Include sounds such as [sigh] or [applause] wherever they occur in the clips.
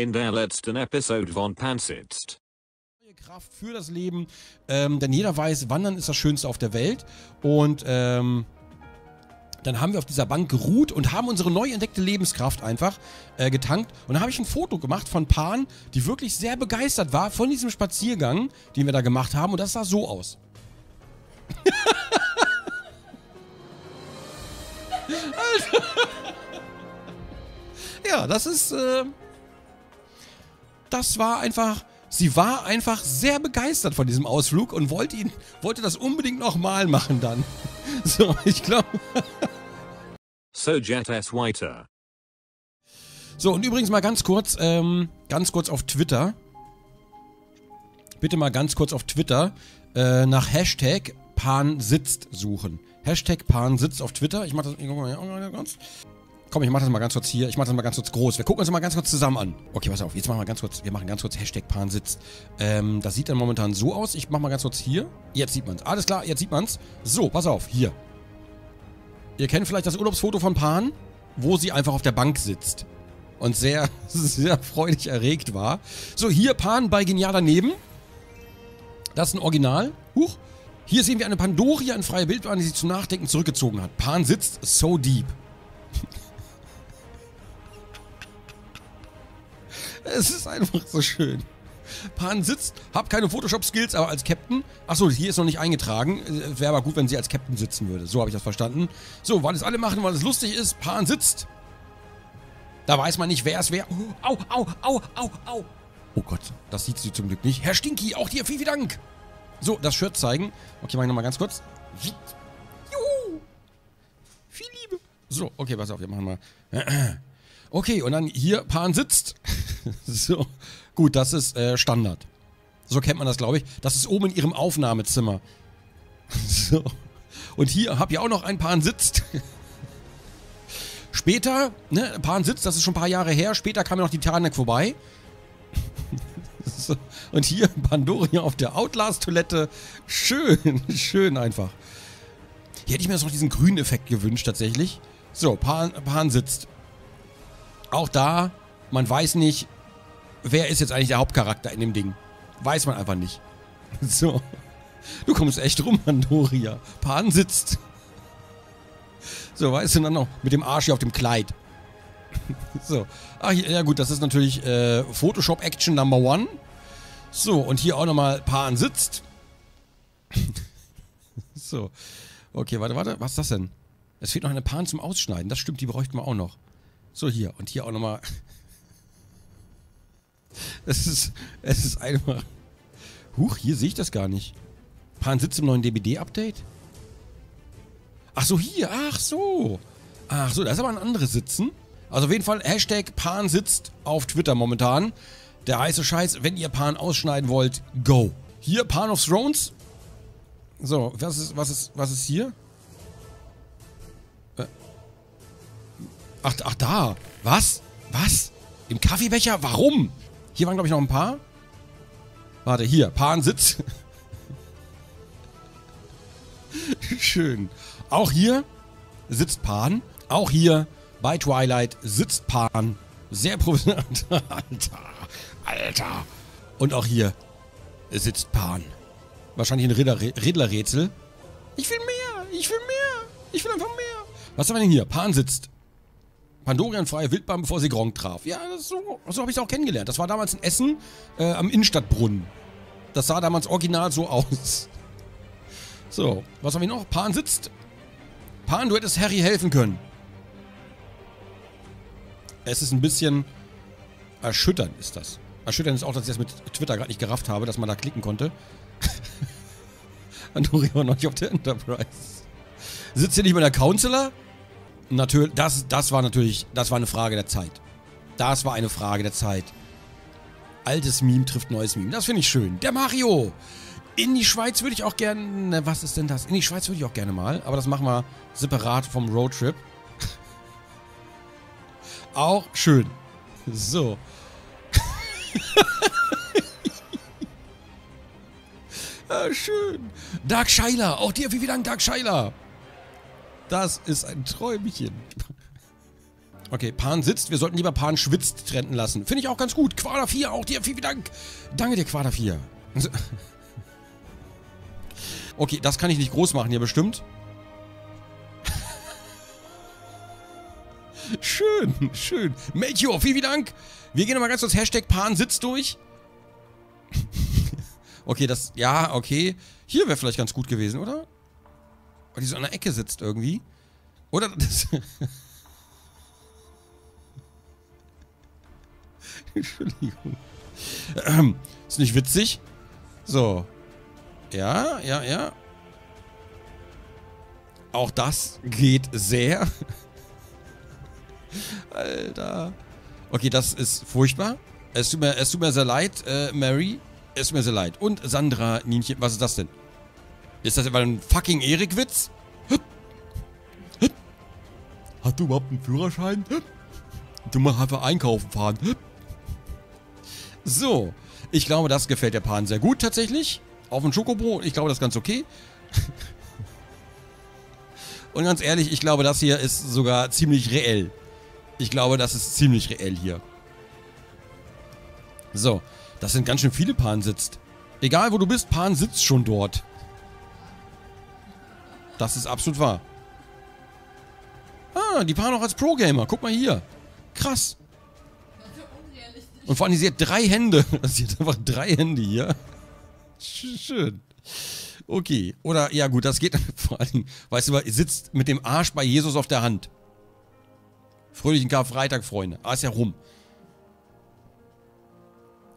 In der letzten Episode von Pansitzt. Kraft für das Leben, ähm, denn jeder weiß, Wandern ist das Schönste auf der Welt und ähm, dann haben wir auf dieser Bank geruht und haben unsere neu entdeckte Lebenskraft einfach äh, getankt. Und dann habe ich ein Foto gemacht von Pan, die wirklich sehr begeistert war von diesem Spaziergang, den wir da gemacht haben. Und das sah so aus. also, [laughs] ja, das ist... Äh, das war einfach... Sie war einfach sehr begeistert von diesem Ausflug und wollte ihn, wollte das unbedingt nochmal machen dann. [laughs] So, ich glaube. [laughs] So Jet S. Whiter. So, und übrigens mal ganz kurz, ähm, ganz kurz auf Twitter. Bitte mal ganz kurz auf Twitter äh, nach Hashtag Pan sitzt suchen. Hashtag Pan sitzt auf Twitter. Ich mach das. Ich guck mal, ganz. Komm, ich mach das mal ganz kurz hier. Ich mach das mal ganz kurz groß. Wir gucken uns das mal ganz kurz zusammen an. Okay, pass auf. Jetzt machen wir ganz kurz. Wir machen ganz kurz Hashtag Pan sitzt. Ähm, das sieht dann momentan so aus. Ich mach mal ganz kurz hier. Jetzt sieht man's. Alles klar, jetzt sieht man's. So, pass auf. Hier. Ihr kennt vielleicht das Urlaubsfoto von Pan, wo sie einfach auf der Bank sitzt. Und sehr, [laughs] sehr freudig erregt war. So, hier Pan bei Genial daneben. Das ist ein Original. Huch. Hier sehen wir eine Pandoria in freier Wildbahn, die sich zu Nachdenken zurückgezogen hat. Pan sitzt so deep. Es ist einfach so schön. Pan sitzt, hab keine Photoshop-Skills, aber als Captain. Achso, hier ist noch nicht eingetragen. Wäre aber gut, wenn sie als Captain sitzen würde. So habe ich das verstanden. So, weil es alle machen, weil es lustig ist. Pan sitzt. Da weiß man nicht, wer es wäre. Au, au, au, au, au. Oh Gott, das sieht sie zum Glück nicht. Herr Stinky, auch dir vielen Dank. So, das Shirt zeigen. Okay, mach ich nochmal ganz kurz. Juhu. Viel Liebe. So, okay, pass auf, wir machen mal. [clears throat] Okay, und dann hier, Pan sitzt. [laughs] so, gut, das ist äh, Standard. So kennt man das, glaube ich. Das ist oben in ihrem Aufnahmezimmer. [laughs] so. Und hier habt ihr auch noch ein Pan sitzt. Später, ne, Pan sitzt, das ist schon ein paar Jahre her. Später kam ja noch die Titanic vorbei. [laughs] so. Und hier Pandoria auf der Outlast-Toilette. Schön, schön einfach. Hier hätte ich mir jetzt noch diesen grünen Effekt gewünscht, tatsächlich. So, Pan, Pan sitzt. Auch da, man weiß nicht, wer ist jetzt eigentlich der Hauptcharakter in dem Ding. Weiß man einfach nicht. [laughs] So. Du kommst echt rum, Pandoria. Pan sitzt. So, weißt du, dann noch mit dem Arsch hier auf dem Kleid. [laughs] so. Ach, ja gut, das ist natürlich äh, Photoshop Action Number One. So, und hier auch nochmal Pan sitzt. [laughs] so. Okay, warte, warte. Was ist das denn? Es fehlt noch eine Pan zum Ausschneiden. Das stimmt, die bräuchten wir auch noch. So, hier. Und hier auch nochmal. Es ist, es ist einfach... Huch, hier sehe ich das gar nicht. Pan sitzt im neuen DBD-Update? Ach so, hier. Ach so. Ach so, da ist aber ein anderes Sitzen. Also auf jeden Fall Hashtag Pan sitzt auf Twitter momentan. Der heiße Scheiß, wenn ihr Pan ausschneiden wollt, go. Hier Pan of Thrones. So, was ist, was ist, was ist hier? Äh. Ach, ach da. Was? Was? Im Kaffeebecher? Warum? Hier waren, glaube ich, noch ein paar. Warte, hier. Pan sitzt. [laughs] Schön. Auch hier sitzt Pan. Auch hier bei Twilight sitzt Pan. Sehr professionell. [laughs] Alter. Alter. Und auch hier sitzt Pan. Wahrscheinlich ein Riddler-Rätsel. Ich will mehr. Ich will mehr. Ich will einfach mehr. Was haben wir denn hier? Pan sitzt. Pandorian freie Wildbahn, bevor sie Gronk traf. Ja, so, so habe ich es auch kennengelernt. Das war damals in Essen äh, am Innenstadtbrunnen. Das sah damals original so [laughs] aus. So, was haben wir noch? Pan sitzt. Pan, du hättest Harry helfen können. Es ist ein bisschen erschütternd, ist das. Erschütternd ist auch, dass ich das mit Twitter gerade nicht gerafft habe, dass man da klicken konnte. [laughs] Andoria war noch nicht auf der Enterprise. Sitzt hier nicht mehr der Counselor? Natürlich, das, das war natürlich, das war eine Frage der Zeit. Das war eine Frage der Zeit. Altes Meme trifft neues Meme. Das finde ich schön. Der Mario! In die Schweiz würde ich auch gerne... Was ist denn das? In die Schweiz würde ich auch gerne mal. Aber das machen wir separat vom Roadtrip. [laughs] auch schön. So. [laughs] ah, schön. Dark Scheiler. Auch dir vielen Dank, Dark Scheiler. Das ist ein Träumchen. Okay, Pan sitzt. Wir sollten lieber Pan schwitzt trenden lassen. Finde ich auch ganz gut. Quader 4, auch dir vielen Dank. Danke dir, Quader 4. [laughs] Okay, das kann ich nicht groß machen hier bestimmt. [laughs] schön, schön. Melchior, vielen Dank. Wir gehen nochmal ganz kurz Hashtag Pan sitzt durch. [laughs] okay, das, ja, okay. Hier wäre vielleicht ganz gut gewesen, oder? Weil die so an der Ecke sitzt irgendwie. Oder [laughs] das... [laughs] Entschuldigung. Ähm, [clears throat] ist nicht witzig? So. Ja, ja, ja. Auch das geht sehr. [laughs] Alter. Okay, das ist furchtbar. Es tut mir, es tut mir sehr leid, äh, Mary. Es tut mir sehr leid. Und Sandra, Nienchen, was ist das denn? Ist das etwa ein fucking Erik-Witz? Hat du überhaupt einen Führerschein? Du mal einfach einkaufen fahren. So, ich glaube, das gefällt der Pan sehr gut tatsächlich. Auf ein Schokobrot, ich glaube, das ist ganz okay. [laughs] Und ganz ehrlich, ich glaube, das hier ist sogar ziemlich reell. Ich glaube, das ist ziemlich reell hier. So, das sind ganz schön viele Pan sitzt. Egal, wo du bist, Pan sitzt schon dort. Das ist absolut wahr. Ah, die Pan auch als Pro-Gamer. Guck mal hier. Krass. Und vor allem, sie hat drei Hände. [laughs] Sie hat einfach drei Hände hier. Schön. Okay. Oder, ja gut, das geht [laughs] vor allem, weißt du, sitzt mit dem Arsch bei Jesus auf der Hand. Fröhlichen Karfreitag, Freunde. Ah, ist ja rum.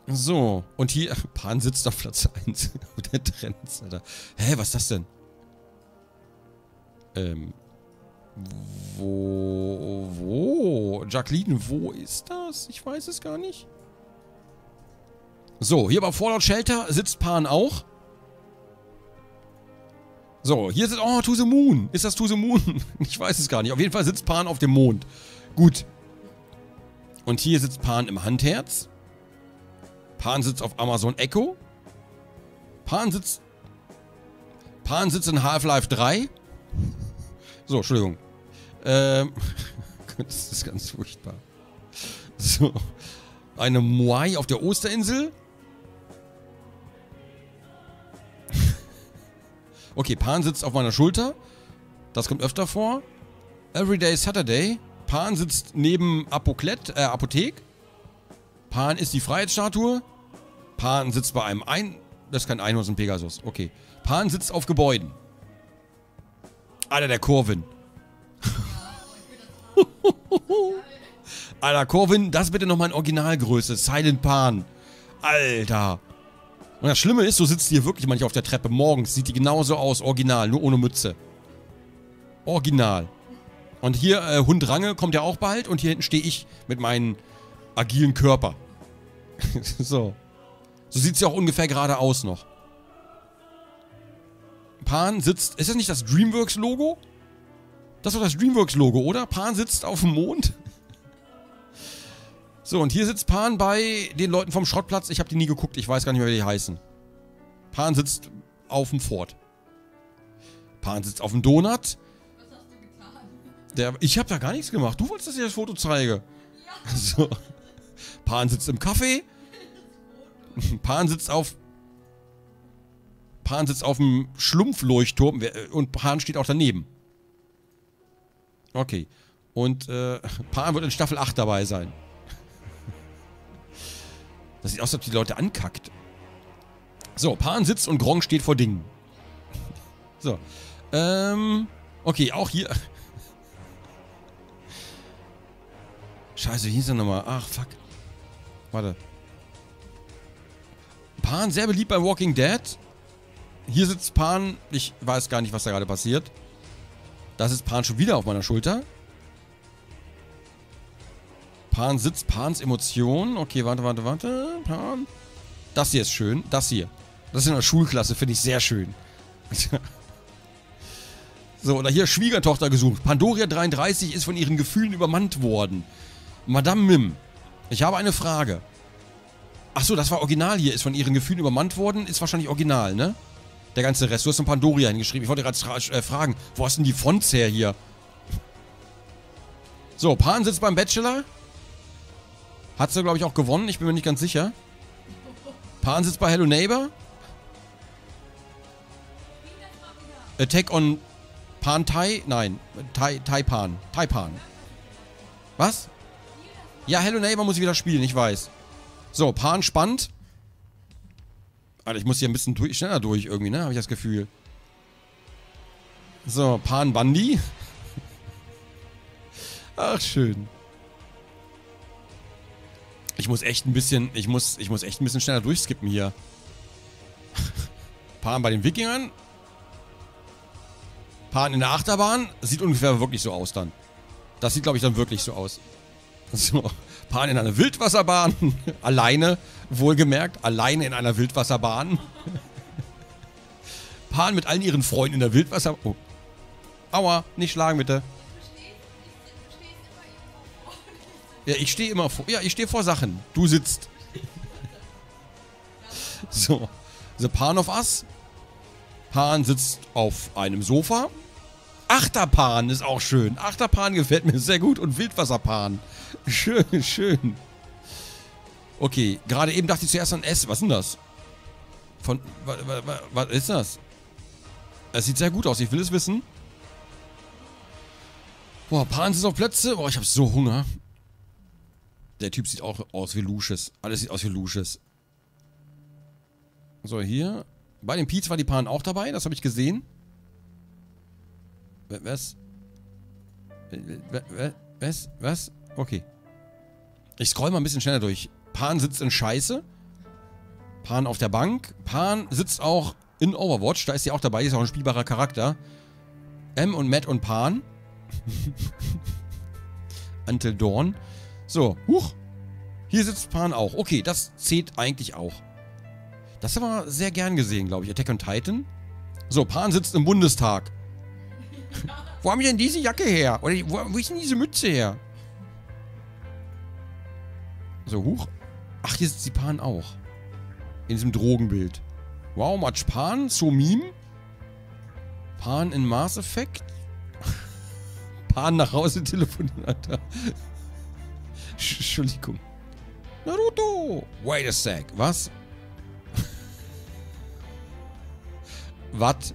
So. Und hier, [laughs] Pan sitzt auf Platz 1. der Trends, Alter. Hä, was ist das denn? Ähm. Wo, wo? Jacqueline, wo ist das? Ich weiß es gar nicht. So, hier bei Fallout Shelter sitzt Pan auch. So, hier sitzt... Oh, To the Moon. Ist das To the Moon? [laughs] Ich weiß es gar nicht. Auf jeden Fall sitzt Pan auf dem Mond. Gut. Und hier sitzt Pan im Handherz. Pan sitzt auf Amazon Echo. Pan sitzt... Pan sitzt in Half-Life 3. So, Entschuldigung. Ähm... [laughs] Das ist ganz furchtbar. So. Eine Moai auf der Osterinsel. [laughs] Okay, Pan sitzt auf meiner Schulter. Das kommt öfter vor. Everyday Saturday. Pan sitzt neben Apoklet, äh, Apothek. Pan ist die Freiheitsstatue. Pan sitzt bei einem Ein... Das ist kein Einhorn, ein Pegasus. Okay. Pan sitzt auf Gebäuden. Alter, der Corvin. [laughs] Alter, Corvin, das bitte nochmal in Originalgröße. Silent Pan. Alter. Und das Schlimme ist, so sitzt die hier wirklich manchmal auf der Treppe. Morgens sieht die genauso aus, original, nur ohne Mütze. Original. Und hier, äh, Hund Range kommt ja auch bald. Und hier hinten stehe ich mit meinem agilen Körper. [laughs] so. So sieht sie auch ungefähr gerade aus noch. Pan sitzt... Ist das nicht das Dreamworks-Logo? Das ist doch das Dreamworks-Logo, oder? Pan sitzt auf dem Mond. [laughs] So, und hier sitzt Pan bei den Leuten vom Schrottplatz. Ich habe die nie geguckt, ich weiß gar nicht mehr, wie die heißen. Pan sitzt auf dem Ford. Pan sitzt auf dem Donut. Was hast du getan? Der, ich habe da gar nichts gemacht. Du wolltest, dass ich das Foto zeige. Ja. [laughs] So. Pan sitzt im Café. [laughs] Pan sitzt auf... Pan sitzt auf dem Schlumpfleuchtturm und Pan steht auch daneben. Okay. Und äh, Pan wird in Staffel 8 dabei sein. [laughs] Das sieht aus, als ob die Leute ankackt. So, Pan sitzt und Gronk steht vor Dingen. So. Ähm. Okay, auch hier. [laughs] Scheiße, hier ist er nochmal. Ach, fuck. Warte. Pan, sehr beliebt bei Walking Dead. Hier sitzt Pan. Ich weiß gar nicht, was da gerade passiert. Das ist Pan schon wieder auf meiner Schulter. Pan sitzt, Pans Emotionen. Okay, warte, warte, warte. Pan. Das hier ist schön. Das hier. Das ist in der Schulklasse, finde ich sehr schön. [laughs] so, oder hier Schwiegertochter gesucht. Pandoria 33 ist von ihren Gefühlen übermannt worden. Madame Mim, ich habe eine Frage. Achso, das war original hier. Ist von ihren Gefühlen übermannt worden. Ist wahrscheinlich original, ne? Der ganze Rest. Du hast ein Pandoria hingeschrieben. Ich wollte gerade äh, fragen, wo hast denn die Fonts her hier? So, Pan sitzt beim Bachelor. Hat sie, glaube ich, auch gewonnen. Ich bin mir nicht ganz sicher. Pan sitzt bei Hello Neighbor. Attack on Pan Tai? Nein. Tai, Taipan. Taipan. Was? Ja, Hello Neighbor muss ich wieder spielen, ich weiß. So, Pan spannt. Alter, ich muss hier ein bisschen durch, schneller durch irgendwie, ne? Habe ich das Gefühl. So, Pan Bandi. [laughs] Ach, schön. Ich muss echt ein bisschen, ich muss, ich muss echt ein bisschen schneller durchskippen hier. [laughs] Pan bei den Wikingern. Pan in der Achterbahn. Sieht ungefähr wirklich so aus dann. Das sieht, glaube ich, dann wirklich so aus. [laughs] So. Pan in einer Wildwasserbahn. alleine, wohlgemerkt. Alleine in einer Wildwasserbahn. Pan mit allen ihren Freunden in der Wildwasserbahn. Oh. Aua, nicht schlagen bitte. Ja, ich stehe immer vor. Ja, ich stehe vor Sachen. Du sitzt. so. The Pan of Us. Pan sitzt auf einem Sofa. Achterpan ist auch schön. Achterpan gefällt mir sehr gut. Und Wildwasserpan. Schön, schön. Okay, gerade eben dachte ich zuerst an S. Was ist denn das? Von. Was ist das? Es sieht sehr gut aus. Ich will es wissen. Boah, Pan ist auf Plätze. Boah, ich habe so Hunger. Der Typ sieht auch aus wie Lucius. Alles sieht aus wie Lucius. So, hier. Bei den Pete's war die Pan auch dabei. Das habe ich gesehen. Was? Was? Was? Okay. Ich scroll mal ein bisschen schneller durch. Pan sitzt in Scheiße. Pan auf der Bank. Pan sitzt auch in Overwatch. Da ist sie auch dabei. Ist auch ein spielbarer Charakter. M und Matt und Pan. [laughs] Until Dawn. So, huch. Hier sitzt Pan auch. Okay, das zählt eigentlich auch. Das haben wir sehr gern gesehen, glaube ich. Attack on Titan. So, Pan sitzt im Bundestag. [laughs] wo haben wir denn diese Jacke her? Oder wo, wo ist denn diese Mütze her? So, huch. Ach, hier sitzt die Pan auch. In diesem Drogenbild. Wow, Match Pan, so Meme. Pan in Mass Effect. [laughs] Pan nach Hause telefonieren, Alter. Entschuldigung. Naruto! Wait a sec. Was? [laughs] was?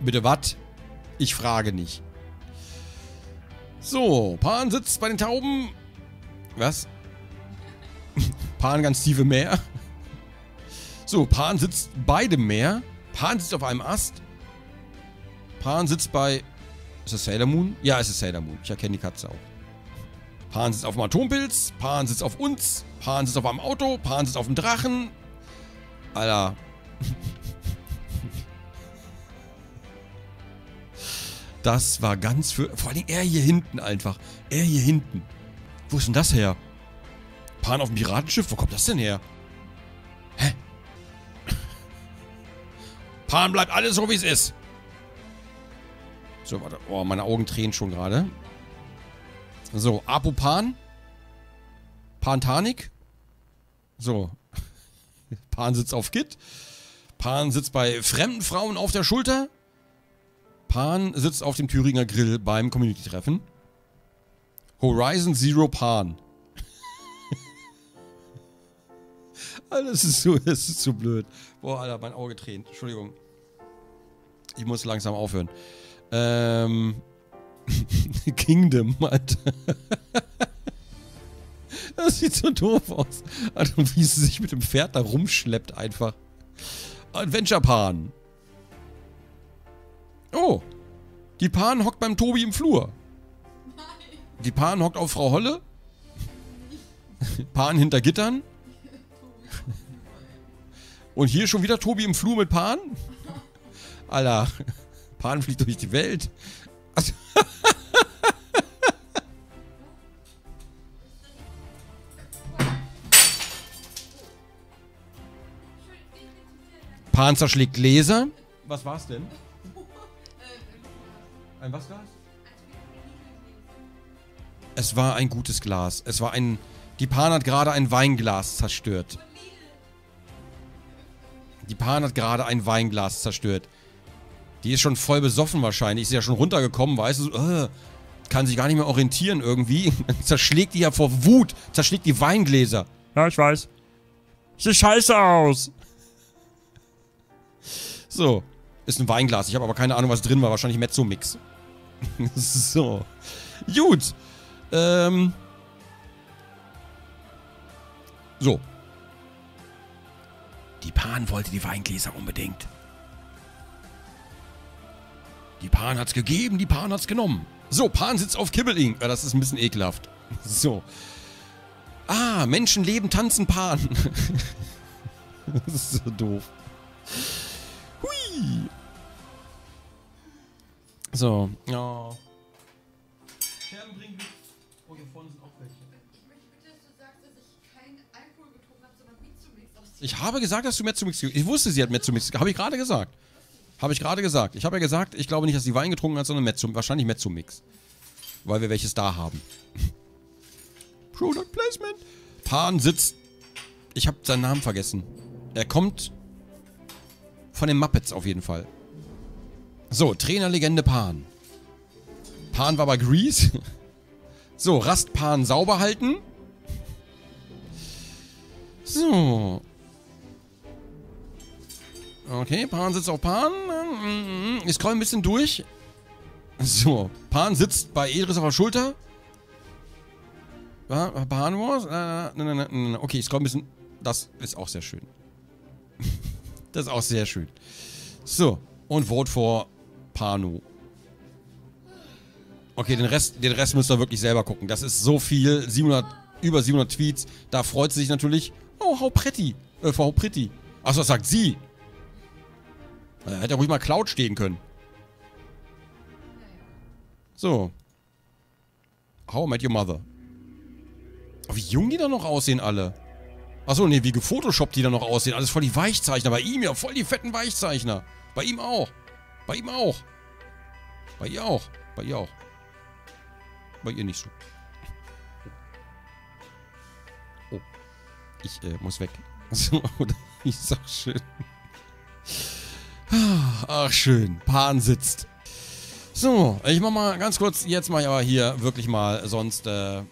Bitte was? Ich frage nicht. So, Pan sitzt bei den Tauben. Was? Pan ganz tiefe Meer. So, Pan sitzt bei dem Meer. Pan sitzt auf einem Ast. Pan sitzt bei... Ist das Sailor Moon? Ja, es ist Sailor Moon. Ich erkenne die Katze auch. Pan sitzt auf dem Atompilz. Pan sitzt auf uns. Pan sitzt auf einem Auto. Pan sitzt auf dem Drachen. Alter. Das war ganz für... Vor allem er hier hinten einfach. Er hier hinten. Wo ist denn das her? Pan auf dem Piratenschiff? Wo kommt das denn her? Hä? Pan bleibt alles so, wie es ist. So, warte. Oh, meine Augen tränen schon gerade. So, Apopan. Pantanik. So. [laughs] Pan sitzt auf Kit. Pan sitzt bei fremden Frauen auf der Schulter. Pan sitzt auf dem Thüringer Grill beim Community-Treffen. Horizon Zero Pan. Das ist so, das ist so blöd. Boah, Alter, mein Auge tränt. Entschuldigung. Ich muss langsam aufhören. Ähm. [laughs] Kingdom, Alter. [laughs] Das sieht so doof aus. Alter, wie sie sich mit dem Pferd da rumschleppt einfach. Adventure Pan. Oh. Die Pan hockt beim Tobi im Flur. Die Pan hockt auf Frau Holle. [laughs] Pan hinter Gittern. Und hier schon wieder Tobi im Flur mit Pan. Alter, Pan fliegt durch die Welt. Also Panzer schlägt Gläser. Was war's denn? Ein was Glas? Es war ein gutes Glas. Es war ein... Die Pan hat gerade ein Weinglas zerstört. Die Pan hat gerade ein Weinglas zerstört. Die ist schon voll besoffen wahrscheinlich. Ist ja schon runtergekommen, weißt du? Äh, kann sich gar nicht mehr orientieren irgendwie. [laughs] zerschlägt die ja vor Wut. Zerschlägt die Weingläser. Ja, ich weiß. Sieht scheiße aus. So. Ist ein Weinglas. Ich habe aber keine Ahnung, was drin war. Wahrscheinlich Mezzo-Mix. [laughs] so. Gut. Ähm. So. Die Pan wollte die Weingläser unbedingt. Die Pan hat's gegeben, die Pan hat's genommen. So, Pan sitzt auf Kibbeling. Das ist ein bisschen ekelhaft. [laughs] So. Ah, Menschen leben, tanzen, Pan. [laughs] das ist so doof. Hui. So. Ja. Scherben bringen mit. Oh, hier vorne sind auch welche. Ich möchte bitte, dass du sagst, dass ich keinen Alkohol getrunken habe, sondern Mixumix aus Ich habe gesagt, dass du Mezzomix... Ich wusste, sie hat Mezzomix... Habe ich gerade gesagt. Habe ich gerade gesagt. Ich habe ja gesagt, ich glaube nicht, dass sie Wein getrunken hat, sondern Mezzo, wahrscheinlich Mezzomix. Weil wir welches da haben. [laughs] Product Placement. Pan sitzt... Ich habe seinen Namen vergessen. Er kommt von den Muppets auf jeden Fall. So, Trainerlegende Pan. Pan war bei Grease. [laughs] So, Rast Pan sauber halten. So. Okay, Pan sitzt auf Pan. Ich scroll ein bisschen durch. So, Pan sitzt bei Edris auf der Schulter. Pan Wars? Äh, nein, nein, nein, okay, ich scroll ein bisschen. Das ist auch sehr schön. [laughs] das ist auch sehr schön. So, und Vote for Panu. Okay, den Rest, den Rest müsst ihr wirklich selber gucken. Das ist so viel. 700, über 700 Tweets. Da freut sie sich natürlich. Oh, how pretty. Äh, how pretty. Achso, das sagt sie. Äh, hätte ruhig mal Cloud stehen können. So. How I Met Your Mother. Oh, wie jung die da noch aussehen alle. Achso, nee, wie gefotoshoppt die da noch aussehen. Alles voll die Weichzeichner. Bei ihm ja voll die fetten Weichzeichner. Bei ihm auch. Bei ihm auch. Bei ihr auch. Bei ihr auch. Bei ihr nicht so. Oh. Ich äh, muss weg. [laughs] So, ist auch schön. Ach, schön. Pan sitzt. So, ich mach mal ganz kurz, jetzt mach ich aber hier wirklich mal, sonst, äh,